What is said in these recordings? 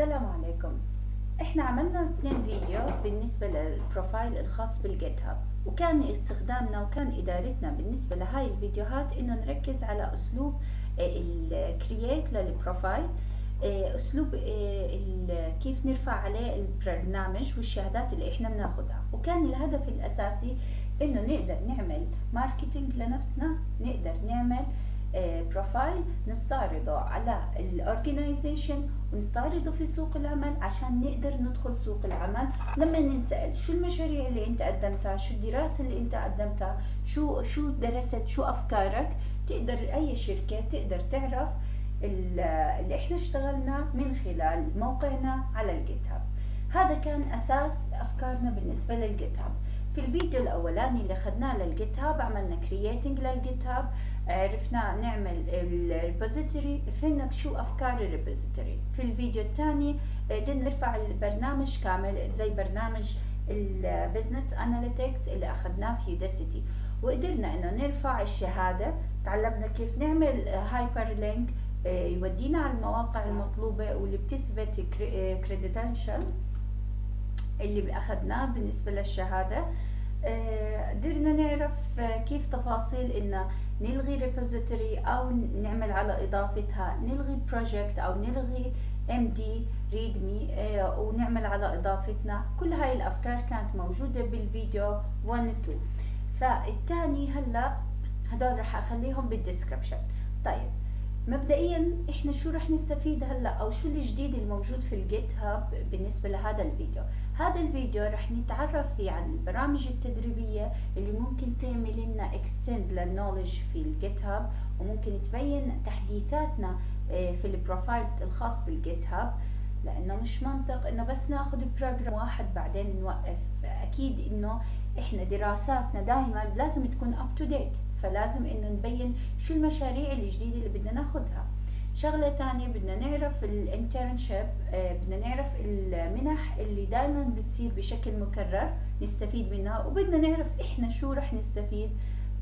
السلام عليكم. إحنا عملنا اثنين فيديو بالنسبة لل profile الخاص بال GitHub وكان استخدامنا وكان إدارتنا بالنسبة لهاي الفيديوهات إنه نركز على أسلوب ال create لل profile آه، أسلوب آه، كيف نرفع عليه البرنامج والشهادات اللي إحنا بناخدها. وكان الهدف الأساسي إنه نقدر نعمل marketing لنفسنا نقدر نعمل profile نستعرضه على ال organization ونستعرضه في سوق العمل عشان نقدر ندخل سوق العمل. لما ننسأل شو المشاريع اللي انت قدمتها شو الدراسة اللي انت قدمتها شو شو درست شو أفكارك تقدر أي شركة تقدر تعرف اللي إحنا اشتغلنا من خلال موقعنا على ال GitHub هذا كان أساس أفكارنا بالنسبة لل GitHub في الفيديو الأولاني اللي أخذناه لل GitHub عملنا creating لل GitHub عرفنا نعمل ال repository فهمنا شو أفكار ال repository في الفيديو الثاني قدرنا نرفع البرنامج كامل زي برنامج ال business analytics اللي أخذناه في Udacity وقدرنا إنه نرفع الشهادة. تعلمنا كيف نعمل hyperlink يودينا على المواقع المطلوبة واللي بتثبت credential اللي أخذناه بالنسبة للشهادة. قدرنا نعرف كيف تفاصيل إنه نلغي repository أو نعمل على إضافتها. نلغي project أو نلغي the README ونعمل على إضافتنا. كل هاي الأفكار كانت موجودة بالفيديو 1 و 2 فالثاني هلأ هدول رح أخليهم بال description طيب مبدئيا إحنا شو رح نستفيد هلأ؟ أو شو الجديد الموجود في ال GitHub بالنسبة لهذا الفيديو؟ هذا الفيديو رح نتعرف فيه عن البرامج التدريبية اللي ممكن تعمل لنا extend لل knowledge في ال GitHub وممكن تبين تحديثاتنا في ال profile الخاص بال GitHub لأنه مش منطق إنه بس ناخذ program واحد بعدين نوقف. أكيد إنه إحنا دراساتنا دائما لازم تكون up to date فلازم إنه نبين شو المشاريع الجديدة اللي بدنا ناخذها شغلة تانية بدنا نعرف ال internship بدنا نعرف المنح اللي دائما بتصير بشكل مكرر نستفيد منها وبدنا نعرف إحنا شو رح نستفيد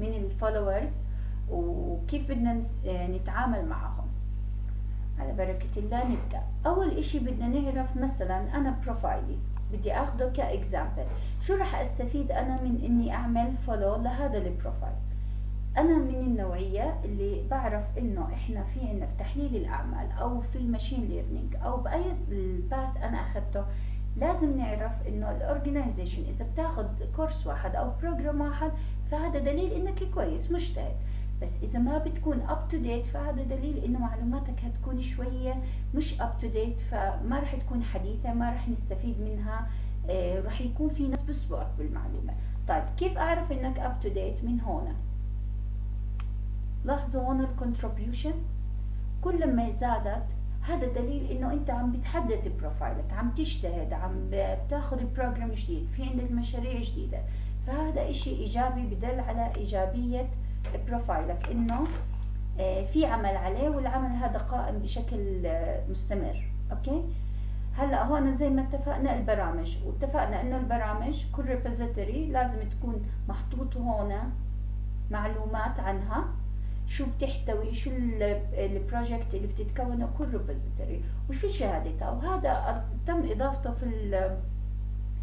من ال followers وكيف بدنا نتعامل معهم. على بركة الله نبدأ. أول إشي بدنا نعرف مثلا أنا profile ي بدي أخده ك example شو رح أستفيد أنا من إني أعمل follow لهذا ال profile أنا من النوعية اللي بعرف إنه إحنا في عنا في تحليل الأعمال أو في ال machine learning أو بأي ال path أنا أخذته لازم نعرف إنه ال organization إذا بتاخد كورس واحد أو program واحد فهذا دليل إنك كويس مجتهد. بس إذا ما بتكون up to date فهذا دليل إنه معلوماتك هتكون شوية مش up to date فما رح تكون حديثة ما رح نستفيد منها آه رح يكون في ناس بسبقك بالمعلومة. طيب كيف أعرف إنك up to date من هون؟ لاحظوا هون ال contribution كل ما زادت هذا دليل إنه أنت عم بتحدث profile ك عم تجتهد عم بتاخذ program جديد في عندك مشاريع جديدة. فهذا إشي إيجابي بدل على إيجابية profile ك إنه في عمل عليه والعمل هذا قائم بشكل مستمر. أوكي؟ هلأ هون زي ما اتفقنا البرامج واتفقنا إنه البرامج كل repository لازم تكون محطوط هون معلومات عنها. شو بتحتوي؟ شو ال project اللي بتتكونه؟ كل repository وشو شهادتها؟ وهذا تم إضافته في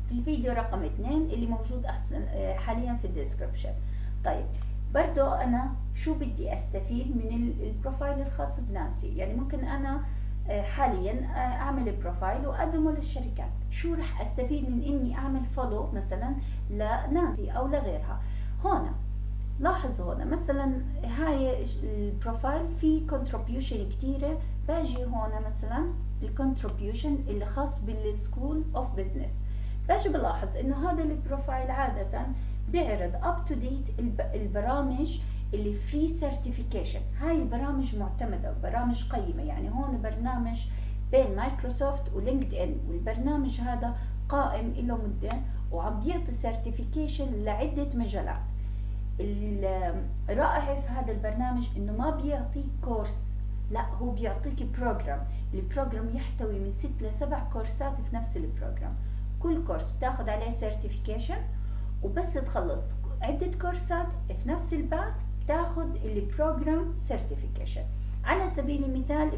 في الفيديو رقم اثنين اللي موجود أحسن حاليا في ال description. طيب برضو أنا شو بدي أستفيد من ال profile الخاص بنانسي؟ يعني ممكن أنا حاليا أعمل profile وأقدمه للشركات. شو رح أستفيد من إني أعمل follow مثلا لنانسي أو لغيرها؟ هون لاحظ هون مثلا هاي ال profile فيه contribution كتيرة. باجي هون مثلا ال contribution اللي خاص بال school of business باجي بلاحظ إنه هذا ال profile عادة بيعرض up to date البرامج اللي free certification هاي البرامج معتمدة وبرامج قيمة. يعني هون برنامج بين مايكروسوفت و LinkedIn والبرنامج هذا قائم له مدة وعم بيعطي certification لعدة مجالات. الرائع في هذا البرنامج إنه ما بيعطيك كورس لا هو بيعطيك program ال program يحتوي من ست لسبع كورسات في نفس ال program كل كورس بتاخد عليه certification وبس تخلص. عدة كورسات في نفس ال path بتاخد ال program certification على سبيل المثال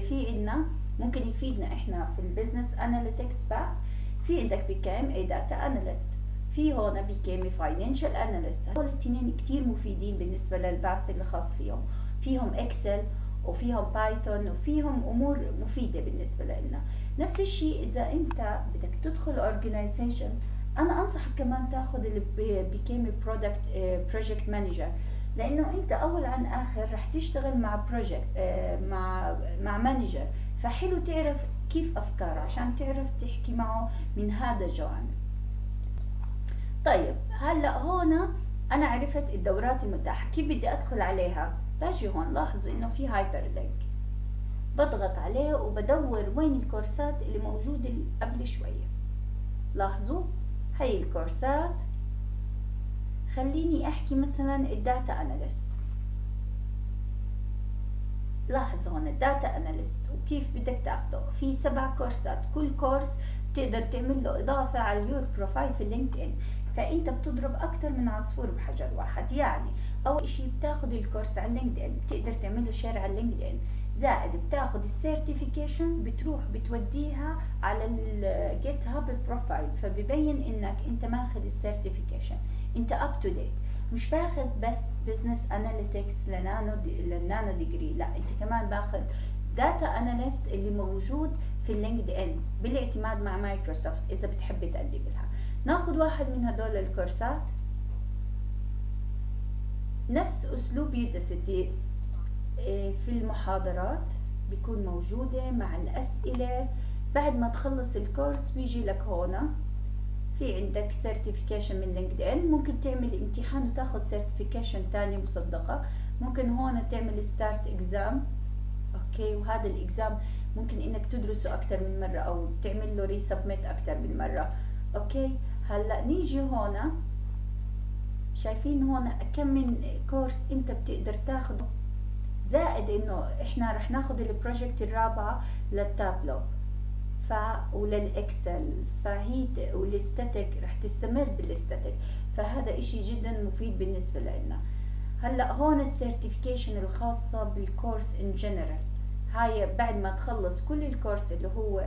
في عنا ممكن يفيدنا إحنا في ال business analytics path في عندك become a data analyst في هون become financial analyst هول الاثنين كثير مفيدين بالنسبة لل path اللي خاص فيهم. فيهم Excel وفيهم Python وفيهم أمور مفيدة بالنسبة لنا. نفس الشيء إذا أنت بدك تدخل organization أنا أنصحك كمان تاخذ اللي become product project manager لأنه أنت أول عن آخر رح تشتغل مع project آه، مع مع manager فحلو تعرف كيف أفكاره عشان تعرف تحكي معه من هذا الجانب طيب هلا هون أنا عرفت الدورات المتاحة كيف بدي أدخل عليها؟ باجي هون لاحظ إنه في hyperlink بضغط عليه وبدور وين الكورسات اللي موجودة قبل شوية لاحظوا؟ هاي الكورسات. خليني أحكي مثلا ال data analyst لاحظ هون ال data analyst وكيف بدك تاخده. في سبع كورسات كل كورس بتقدر تعمل له إضافة على ال your profile في LinkedIn فانت بتضرب أكثر من عصفور بحجر واحد يعني اول شيء بتاخذ الكورس على LinkedIn بتقدر تعمل له share على LinkedIn زائد بتاخذ ال certification بتروح بتوديها على ال GitHub profile فببين إنك أنت ماخذ ال certification أنت up to date مش باخذ بس business analytics ل nano de لل nano degree لا أنت كمان باخذ data analyst اللي موجود في ال LinkedIn بالاعتماد مع مايكروسوفت إذا بتحبي تقدم لها. ناخذ واحد من هدول الكورسات. نفس أسلوب يوداسيتي إيه، في المحاضرات بيكون موجودة مع الأسئلة. بعد ما تخلص الكورس بيجي لك هون في عندك certification من LinkedIn ممكن تعمل امتحان وتاخذ certification تاني مصدقة. ممكن هون تعمل start exam أوكي وهذا ال exam ممكن إنك تدرسه أكثر من مرة أو تعمل له resubmit أكثر من مرة. أوكي هلا نيجي هون. شايفين هون كم من كورس انت بتقدر تاخده. زائد إنه إحنا رح ناخد ال project الرابعة للتابلو. ف ولل Excel. فهي وال statistic رح تستمر بال statistic فهذا إشي جدا مفيد بالنسبة لنا. هلا هون ال certification الخاصة بالكورس in general هاي بعد ما تخلص كل الكورس اللي هو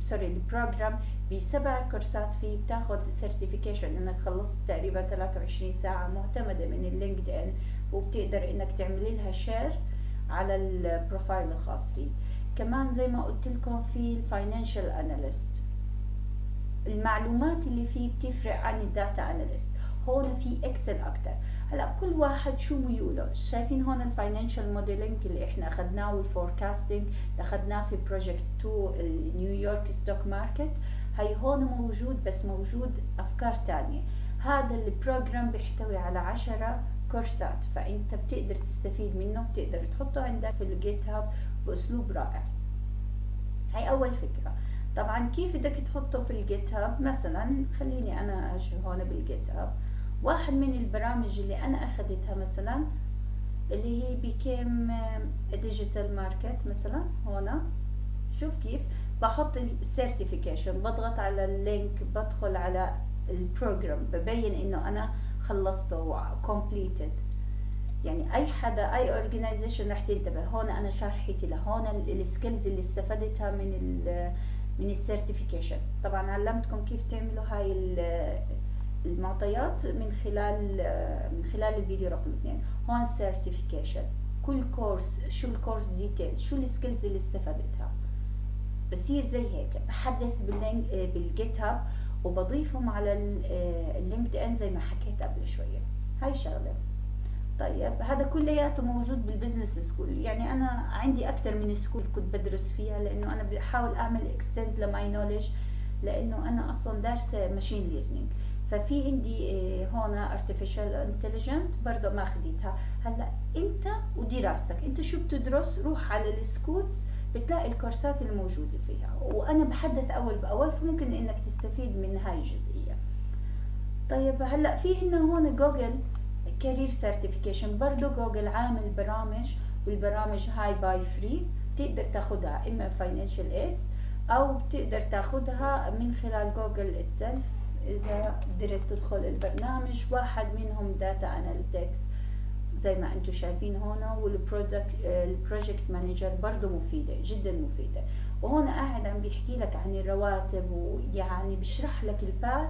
sorry ال program بسبع كورسات فيه بتاخذ certification إنك خلصت تقريبا 23 ساعة معتمدة من ال LinkedIn وبتقدر إنك تعملي لها share على ال profile الخاص فيه. كمان زي ما قلت لكم في ال financial analyst المعلومات اللي فيه بتفرق عن ال data analyst هون في Excel أكتر. هلا كل واحد شو ميوله شايفين هون ال financial modeling اللي إحنا أخذناه وال forecasting أخذناه في project 2 ال New York stock market هي هون موجود بس موجود أفكار تانية. هذا ال program بيحتوي على عشرة كورسات فإنت بتقدر تستفيد منه بتقدر تحطه عندك في ال GitHub بأسلوب رائع. هاي أول فكرة. طبعا كيف بدك تحطه في ال GitHub مثلا خليني أنا أجي هون بال GitHub واحد من البرامج اللي أنا أخذتها مثلا اللي هي become digital marketer مثلا هون شوف كيف. بحط ال certification بضغط على ال link بدخل على ال program ببين إنه أنا خلصته completed. يعني أي حدا أي organization رح تنتبه. هون أنا شرحت له. هون ال skills اللي استفدتها من ال من ال certification طبعا علمتكم كيف تعملوا هاي المعطيات من خلال من خلال الفيديو رقم اثنين. هون certification كل كورس شو ال course detail شو ال skills اللي استفدتها. بصير زي هيك. بحدث بال GitHub وبضيفهم على ال LinkedIn زي ما حكيت قبل شوية. هاي شغلة. طيب هذا كلياته موجود بال business school يعني أنا عندي أكثر من school كنت بدرس فيها لأنه أنا بحاول أعمل extend ل my knowledge لأنه أنا أصلا دارسة machine learning ففي عندي آه، هون artificial intelligence برضه ماخذتها هلأ أنت ودراستك أنت شو بتدرس؟ روح على ال schools بتلاقي الكورسات الموجودة فيها. وأنا بحدث أول بأول فممكن إنك تستفيد من هاي الجزئية. طيب هلأ في عندنا هون Google career certification برضه جوجل عامل برامج والبرامج هاي by free بتقدر تاخدها إما financial aids أو بتقدر تاخدها من خلال Google itself إذا قدرت تدخل البرنامج واحد منهم data analytics زي ما أنتم شايفين هون وال product ال project manager برضه مفيدة جدا مفيدة. وهون قاعد عم بيحكي لك عن الرواتب ويعني بيشرح لك ال path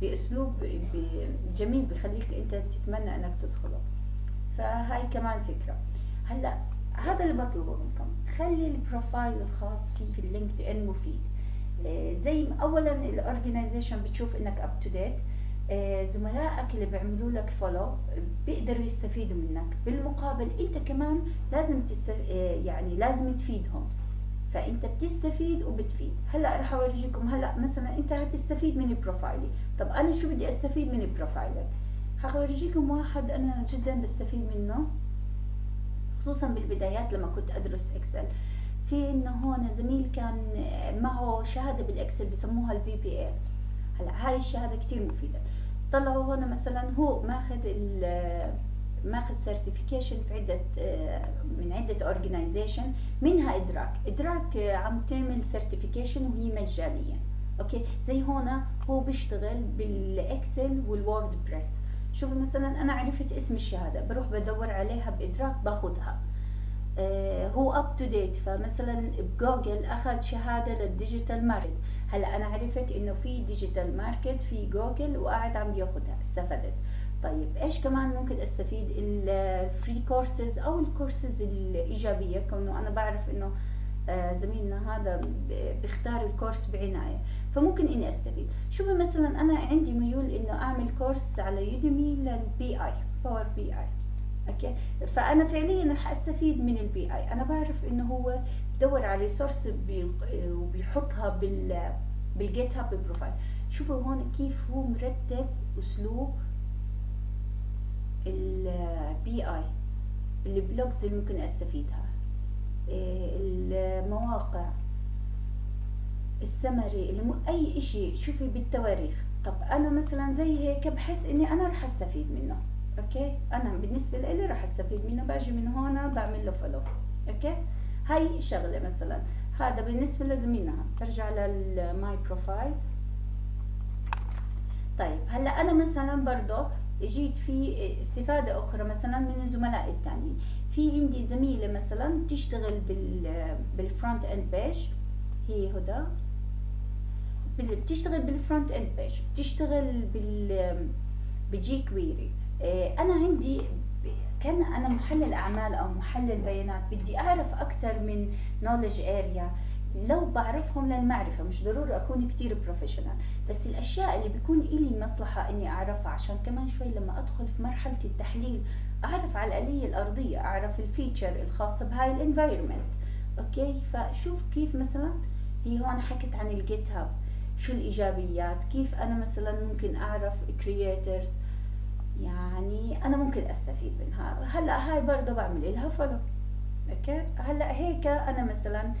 بأسلوب جميل بخليك أنت تتمنى إنك تدخله. فهاي كمان فكرة. هلأ هذا اللي بطلبه منكم. خلي ال profile الخاص فيه في ال LinkedIn مفيد. زي اولا ال organization بتشوف إنك up to date زملائك اللي بيعملوا لك follow بيقدروا يستفيدوا منك. بالمقابل أنت كمان لازم تستف... آه، يعني لازم تفيدهم. فأنت بتستفيد وبتفيد. هلأ رح أورجيكم هلأ مثلا أنت هتستفيد من بروفايلي طب أنا شو بدي أستفيد من بروفايلك حورجيكم واحد أنا جدا بستفيد منه خصوصا بالبدايات لما كنت أدرس Excel في إنه هون زميل كان معه شهادة بال Excel بسموها ال VBA هلا هاي الشهادة كثير مفيدة. طلعوا هون مثلا هو ماخذ ماخذ certification في عدة من عدة organization منها إدراك. إدراك عم تعمل certification وهي مجانية. okay؟ زي هون هو بيشتغل بال Excel وال WordPress شوفي مثلا أنا عرفت اسم الشهادة بروح بدور عليها بإدراك باخذها هو up to date فمثلا بجوجل أخذ شهادة لل digital market هلا أنا عرفت إنه في digital market في جوجل وقاعد عم بياخذها استفدت. طيب إيش كمان ممكن أستفيد؟ ال free courses أو الكورسز الإيجابية. كونه أنا بعرف إنه آه، زميلنا هذا بيختار الكورس بعناية. فممكن إني أستفيد. شوفي مثلا أنا عندي ميول إنه أعمل كورس على Udemy لل BI Power BI okay؟ فأنا فعليا رح أستفيد من ال BI أنا بعرف إنه هو بدور على resource وبيحطها بال بال GitHub profile شوفوا هون كيف هو مرتب أسلوب ال BI ال blogs اللي ممكن أستفيدها. المواقع السمري أي إشي. شوفي بالتواريخ. طب أنا مثلا زي هيك بحس إني أنا رح أستفيد منه. okay؟ أنا بالنسبة لي رح أستفيد منه باجي من هون بعمل له follow okay؟ هاي شغلة مثلا. هذا بالنسبة لزميلنا. برجع لل my profile طيب هلأ أنا مثلا برضه جيت في استفادة أخرى مثلا من الزملاء الثانيين في عندي زميلة مثلا بتشتغل بال بال front end page هي هدى. بتشتغل بال front end page بتشتغل بال ب jQuery أنا عندي كان أنا محلل أعمال أو محلل بيانات بدي أعرف أكثر من knowledge area لو بعرفهم للمعرفة مش ضروري أكون كتير professional بس الأشياء اللي بيكون إلي مصلحة إني أعرفها عشان كمان شوي لما أدخل في مرحلة التحليل أعرف على الآلية الأرضية أعرف ال feature الخاصة بهاي ال environment okay؟ فشوف كيف مثلا هي هون حكت عن ال GitHub شو الإيجابيات؟ كيف أنا مثلا ممكن أعرف creators يعني أنا ممكن أستفيد منها. هلأ هاي برضه بعمل لها follow okay؟ هلأ هيك أنا مثلا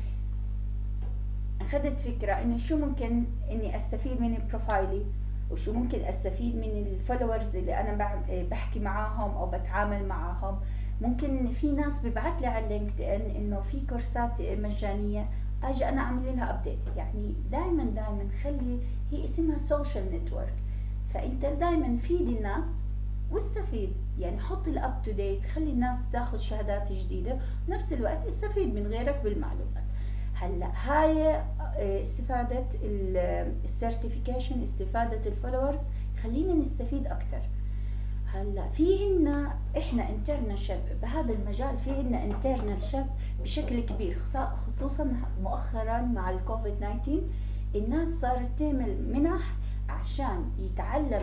أخذت فكرة إنه شو ممكن إني أستفيد من بروفايلي وشو ممكن أستفيد من ال followers اللي أنا بحكي معاهم أو بتعامل معاهم. ممكن في ناس ببعث لي على LinkedIn إنه في كورسات مجانية أجي أنا أعمل لها update يعني دائما دائما خلي هي اسمها social network فأنت دائما فيد الناس واستفيد. يعني حط ال up to date خلي الناس تاخذ شهادات جديدة ونفس الوقت استفيد من غيرك بالمعلومات. هلأ هاي آه، استفادة ال certification استفادة ال followers خلينا نستفيد أكثر هلأ في عنا إحنا internship بهذا المجال في عنا internship بشكل كبير خصوصا مؤخرا مع الكوفيد 19 الناس صارت تعمل منح عشان يتعلم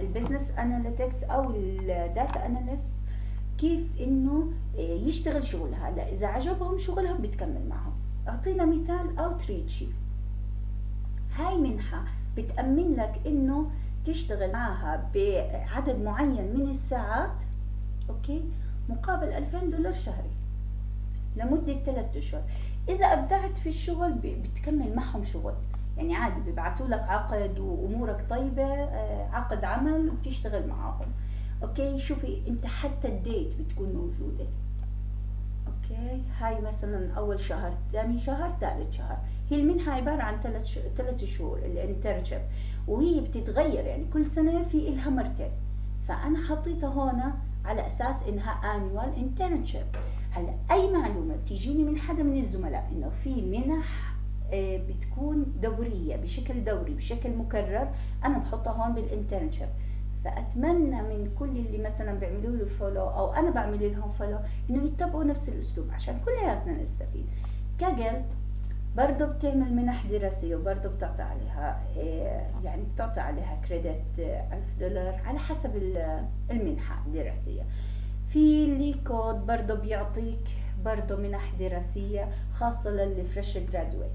ال business analytics أو ال data analyst كيف إنه يشتغل شغلها. هلا إذا عجبهم شغلها بتكمل معهم. أعطينا مثال Outreachy هاي منحة بتأمن لك إنه تشتغل معها بعدد معين من الساعات أوكي؟ مقابل 2000 دولار شهري لمدة ثلاثة أشهر. إذا أبدعت في الشغل بتكمل معهم شغل. يعني عادي بيبعتوا لك عقد وأمورك طيبة آه، عقد عمل وبتشتغل معاهم. أوكي؟ شوفي أنت حتى ال date بتكون موجودة. أوكي؟ هاي مثلا أول شهر ثاني شهر ثالث شهر. هي المنحة عبارة عن ثلاث ثلاث شهور ال internship وهي بتتغير يعني كل سنة في إلها مرتين. فأنا حطيتها هون على أساس إنها annual internship. هلأ أي معلومة بتيجيني من حدا من الزملاء إنه في منح بتكون دورية بشكل دوري بشكل مكرر أنا بحطها هون بال internship فأتمنى من كل اللي مثلا بيعملوا له follow أو أنا بعمل لهم follow إنه يتبعوا نفس الأسلوب عشان كلياتنا نستفيد. Kaggle برضه بتعمل منح دراسية وبرضه بتعطي عليها آه، يعني بتعطي عليها credit آه، ألف دولار على حسب المنحة الدراسية. في LeetCode برضه بيعطيك برضه منح دراسية خاصة للي fresh graduate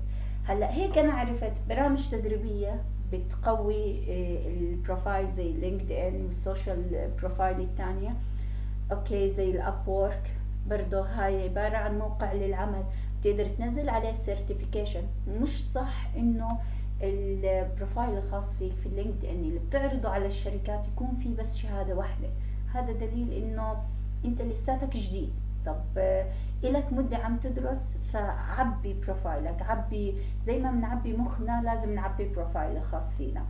هلا هيك أنا عرفت برامج تدريبية بتقوي آه، ال profile زي LinkedIn وال social profile الثانية أوكي زي ال Upwork برضه هاي عبارة عن موقع للعمل. تقدر تنزل عليه certification مش صح إنه ال profile الخاص فيك في ال LinkedIn اللي بتعرضه على الشركات يكون في بس شهادة واحدة. هذا دليل إنه أنت لساتك جديد. طب إلك مدة عم تدرس فعبي profile ك عبي زي ما بنعبي مخنا لازم نعبي profile خاص فينا.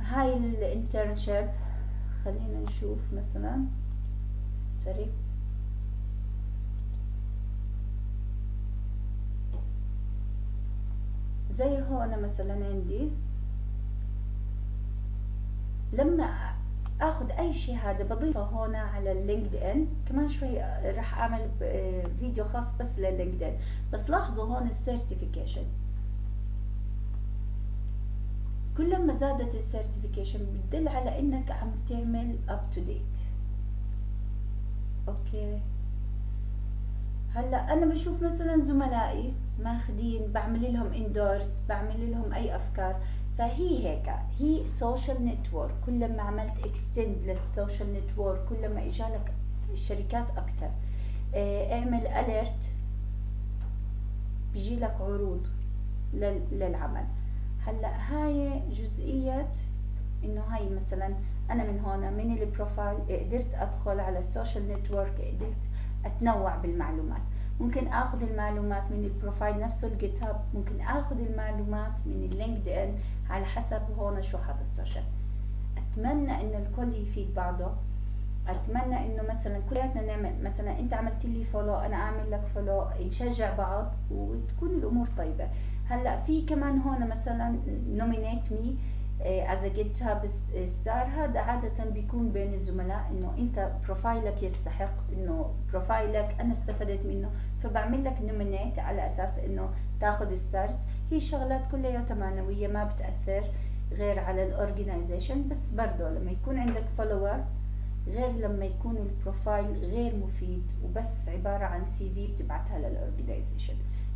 هاي ال internship خلينا نشوف مثلا sorry. زي هون مثلا عندي. لما آخذ أي شهاده بضيفها هون على ال LinkedIn كمان شوي راح أعمل فيديو خاص بس لل LinkedIn بس لاحظوا هون ال certification كل ما زادت ال certification بتدل على إنك عم تعمل up to date أوكي. هلأ أنا بشوف مثلا زملائي ماخذين بعمل لهم endorse بعمل لهم أي أفكار. فهي هيك هي social network كل ما عملت extend لل social network كل ما إجالك الشركات أكثر آه اعمل alert بيجي لك عروض للعمل. هلأ هاي جزئيات إنه هاي مثلا أنا من هون من ال profile قدرت أدخل على ال social network قدرت أتنوع بالمعلومات. ممكن آخذ المعلومات من ال profile نفسه ال GitHub ممكن آخذ المعلومات من ال LinkedIn على حسب هون شو حط ال social أتمنى إنه الكل يفيد بعضه. أتمنى إنه مثلا كلياتنا نعمل مثلا أنت عملت لي follow أنا أعمل لك follow نشجع بعض وتكون الأمور طيبة. هلأ في كمان هون مثلا nominate me as GitHub star هذا عادة بيكون بين الزملاء إنه أنت profile ك يستحق إنه profile ك أنا استفدت منه فبعمل لك nominate على أساس إنه تاخذ stars هي شغلات كلها معنوية ما بتأثر غير على ال organization بس برضه لما يكون عندك follower غير لما يكون ال profile غير مفيد وبس عبارة عن CV بتبعتها لل organization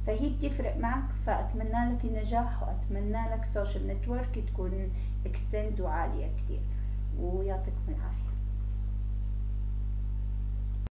فهي بتفرق معك فأتمنى لك النجاح وأتمنى لك social network تكون extend وعالية كتير. ويعطيكم العافية.